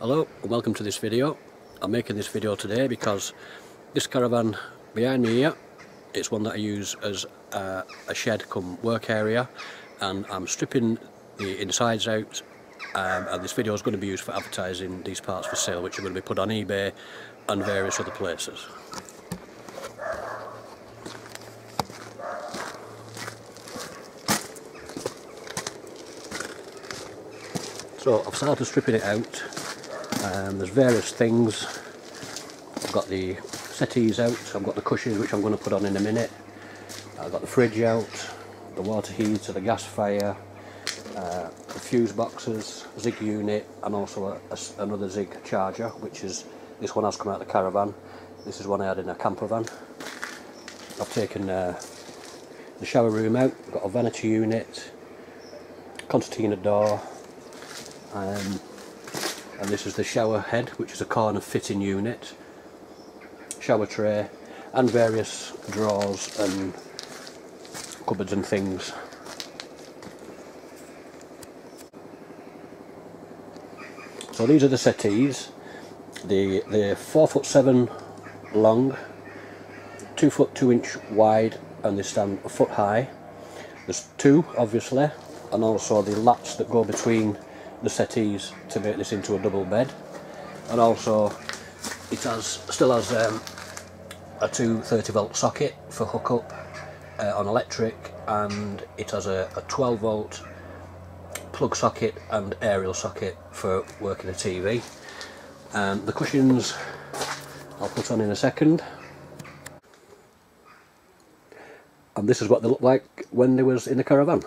Hello and welcome to this video. I'm making this video today because this caravan behind me here it's one that I use as a, a shed come work area and I'm stripping the insides out um, and this video is going to be used for advertising these parts for sale which are going to be put on eBay and various other places. So I've started stripping it out. Um, there's various things. I've got the settees out, I've got the cushions which I'm going to put on in a minute. I've got the fridge out, the water heater, the gas fire, uh, the fuse boxes, Zig unit and also a, a, another Zig charger which is, this one has come out of the caravan. This is one I had in a camper van. I've taken uh, the shower room out, I've got a vanity unit, concertina door, um, and this is the shower head which is a corner fitting unit. Shower tray and various drawers and cupboards and things. So these are the settees. The they're four foot seven long two foot two inch wide and they stand a foot high. There's two obviously and also the lats that go between the settees to make this into a double bed. And also it has still has um, a 230 volt socket for hookup uh, on electric and it has a, a 12 volt plug socket and aerial socket for working a TV and the cushions I'll put on in a second. And this is what they looked like when they was in the caravan